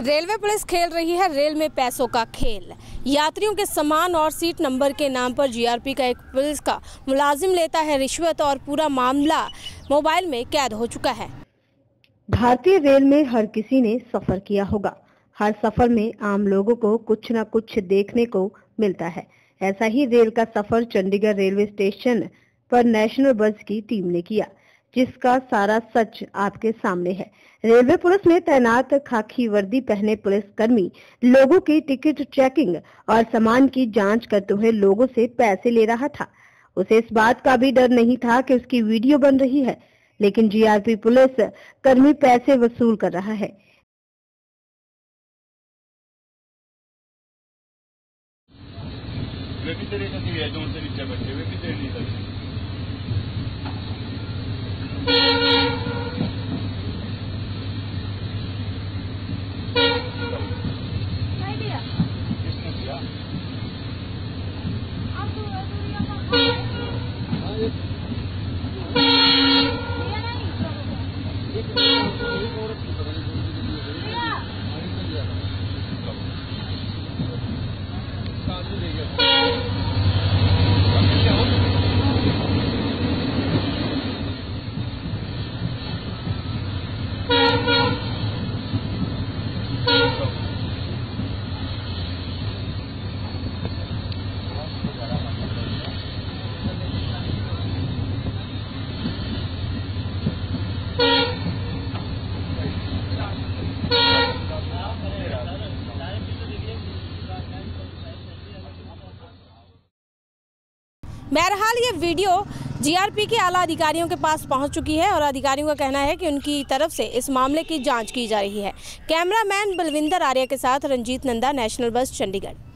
Railway police खेल रही है रेल में पैसों का खेल। यात्रियों के सामान और सीट नंबर के नाम पर जीआरपी का एक पुलिस का मुलाजिम लेता है रिश्वत और पूरा मामला मोबाइल में कैद हो चुका है। भारतीय रेल में हर किसी ने सफ़र किया होगा। हर सफ़र में आम लोगों को कुछ न कुछ देखने को मिलता है। ऐसा ही रेल का सफ़र चंडीगढ़ रेलवे स्टेशन पर नेशनल बस की टीम ने किया। जिसका सारा सच आपके सामने है। रेलवे पुलिस में तैनात खाकी वर्दी पहने पुलिस कर्मी लोगों की टिकट चेकिंग और सामान की जाँच करते हुए लोगों से पैसे ले रहा था। उसे इस बात का भी डर नहीं था कि उसकी वीडियो बन रही है, लेकिन जीआरपी पुलिस कर्मी पैसे वसूल कर रहा है किसने किया बहरहाल ये वीडियो जीआरपी के आला अधिकारियों के पास पहुँच चुकी है और अधिकारियों का कहना है कि उनकी तरफ़ से इस मामले की जाँच की जा रही है। कैमरामैन बलविंदर आर्या के साथ रंजीत नंदा, नेशनल बस, चंडीगढ़।